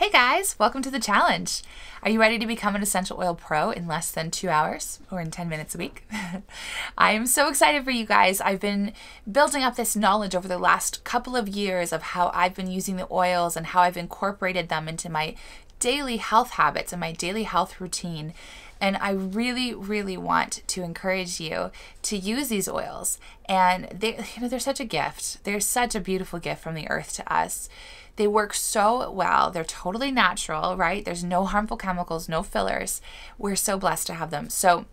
Hey guys, welcome to the challenge. Are you ready to become an essential oil pro in less than two hours or in 10 minutes a week? I am so excited for you guys. I've been building up this knowledge over the last couple of years of how I've been using the oils and how I've incorporated them into my daily health habits and my daily health routine. And I really, really want to encourage you to use these oils. And they, you know, they're such a gift. They're such a beautiful gift from the earth to us. They work so well. They're totally natural, right? There's no harmful chemicals, no fillers. We're so blessed to have them. So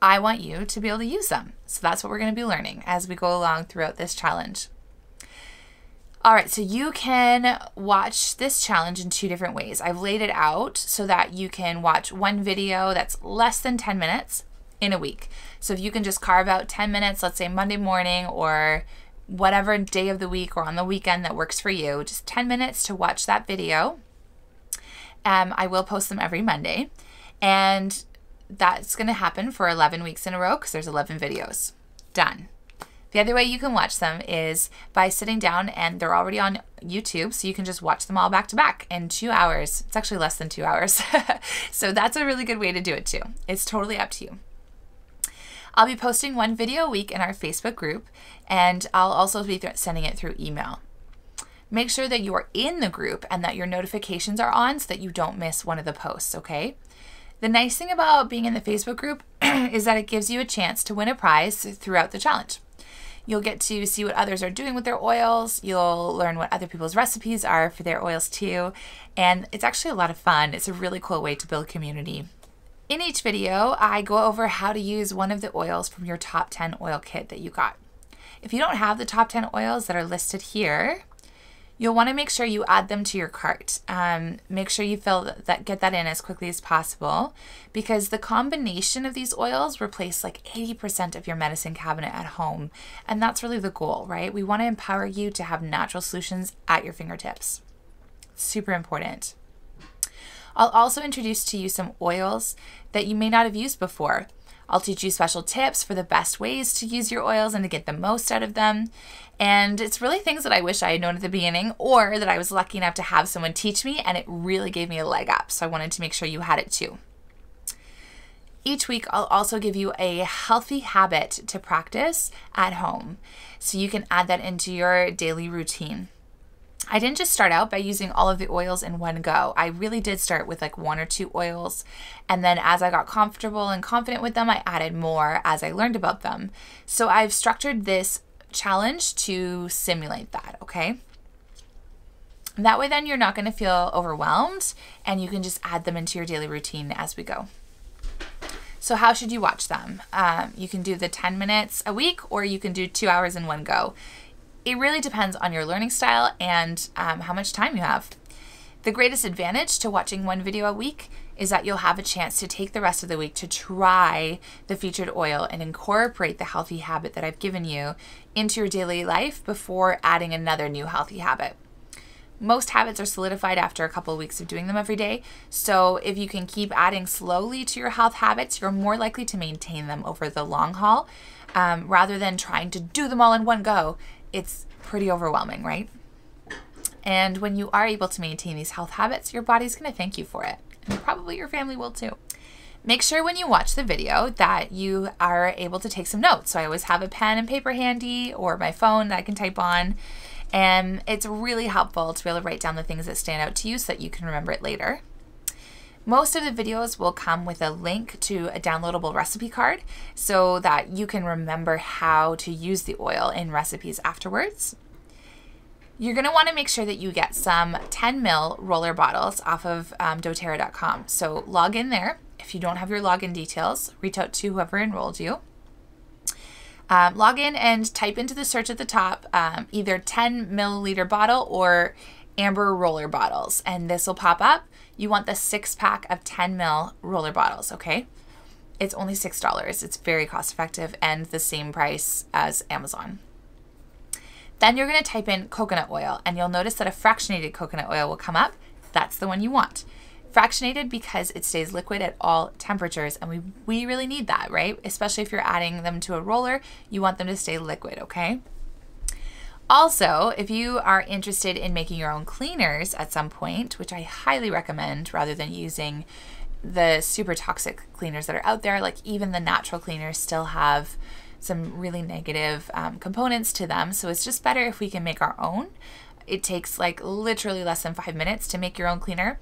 I want you to be able to use them. So that's what we're going to be learning as we go along throughout this challenge. All right, so you can watch this challenge in two different ways. I've laid it out so that you can watch one video that's less than 10 minutes in a week. So if you can just carve out 10 minutes, let's say Monday morning or whatever day of the week or on the weekend that works for you, just 10 minutes to watch that video. Um, I will post them every Monday. And that's going to happen for 11 weeks in a row because there's 11 videos. Done. The other way you can watch them is by sitting down and they're already on YouTube, so you can just watch them all back to back in two hours. It's actually less than two hours. so that's a really good way to do it too. It's totally up to you. I'll be posting one video a week in our Facebook group, and I'll also be sending it through email. Make sure that you are in the group and that your notifications are on so that you don't miss one of the posts, okay? The nice thing about being in the Facebook group is that it gives you a chance to win a prize throughout the challenge. You'll get to see what others are doing with their oils. You'll learn what other people's recipes are for their oils too. And it's actually a lot of fun. It's a really cool way to build community. In each video, I go over how to use one of the oils from your top 10 oil kit that you got. If you don't have the top 10 oils that are listed here, you'll want to make sure you add them to your cart. Um, make sure you fill that, get that in as quickly as possible because the combination of these oils replace like 80% of your medicine cabinet at home. And that's really the goal, right? We want to empower you to have natural solutions at your fingertips. Super important. I'll also introduce to you some oils that you may not have used before. I'll teach you special tips for the best ways to use your oils and to get the most out of them. And it's really things that I wish I had known at the beginning or that I was lucky enough to have someone teach me and it really gave me a leg up. So I wanted to make sure you had it too. Each week, I'll also give you a healthy habit to practice at home so you can add that into your daily routine. I didn't just start out by using all of the oils in one go. I really did start with like one or two oils. And then as I got comfortable and confident with them, I added more as I learned about them. So I've structured this challenge to simulate that, okay? That way, then you're not going to feel overwhelmed and you can just add them into your daily routine as we go. So, how should you watch them? Um, you can do the 10 minutes a week or you can do two hours in one go it really depends on your learning style and um, how much time you have. The greatest advantage to watching one video a week is that you'll have a chance to take the rest of the week to try the featured oil and incorporate the healthy habit that I've given you into your daily life before adding another new healthy habit. Most habits are solidified after a couple of weeks of doing them every day. So, if you can keep adding slowly to your health habits, you're more likely to maintain them over the long haul um, rather than trying to do them all in one go it's pretty overwhelming, right? And when you are able to maintain these health habits, your body's going to thank you for it. And probably your family will too. Make sure when you watch the video that you are able to take some notes. So I always have a pen and paper handy or my phone that I can type on. And it's really helpful to be able to write down the things that stand out to you so that you can remember it later. Most of the videos will come with a link to a downloadable recipe card so that you can remember how to use the oil in recipes afterwards. You're going to want to make sure that you get some 10 mil roller bottles off of um, doterra.com. So log in there. If you don't have your login details, reach out to whoever enrolled you. Um, log in and type into the search at the top um, either 10 milliliter bottle or amber roller bottles, and this will pop up you want the six pack of 10 mil roller bottles, okay? It's only $6. It's very cost effective and the same price as Amazon. Then you're going to type in coconut oil and you'll notice that a fractionated coconut oil will come up. That's the one you want. Fractionated because it stays liquid at all temperatures and we, we really need that, right? Especially if you're adding them to a roller, you want them to stay liquid, okay? Also, if you are interested in making your own cleaners at some point, which I highly recommend rather than using the super toxic cleaners that are out there, like even the natural cleaners still have some really negative um, components to them. So it's just better if we can make our own. It takes like literally less than five minutes to make your own cleaner.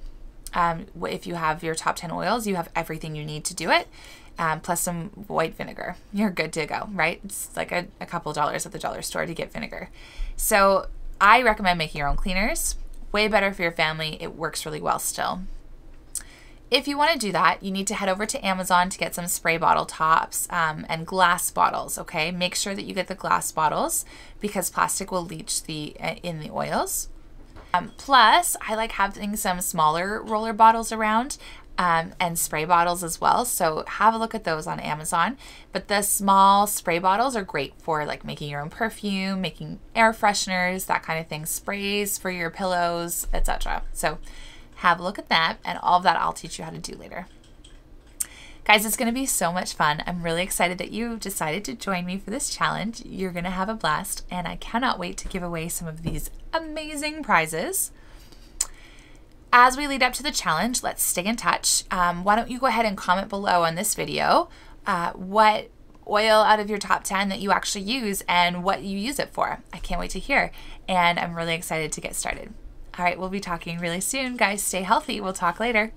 Um, if you have your top 10 oils, you have everything you need to do it, um, plus some white vinegar. You're good to go, right? It's like a, a couple dollars at the dollar store to get vinegar. So I recommend making your own cleaners. Way better for your family. It works really well still. If you want to do that, you need to head over to Amazon to get some spray bottle tops um, and glass bottles. Okay, make sure that you get the glass bottles because plastic will leach the uh, in the oils. Um, plus, I like having some smaller roller bottles around um, and spray bottles as well. So have a look at those on Amazon. But the small spray bottles are great for like making your own perfume, making air fresheners, that kind of thing, sprays for your pillows, etc. So have a look at that, and all of that I'll teach you how to do later. Guys, it's going to be so much fun. I'm really excited that you decided to join me for this challenge. You're going to have a blast, and I cannot wait to give away some of these amazing prizes. As we lead up to the challenge, let's stay in touch. Um, why don't you go ahead and comment below on this video uh, what oil out of your top 10 that you actually use and what you use it for. I can't wait to hear, and I'm really excited to get started. All right, we'll be talking really soon. Guys, stay healthy. We'll talk later.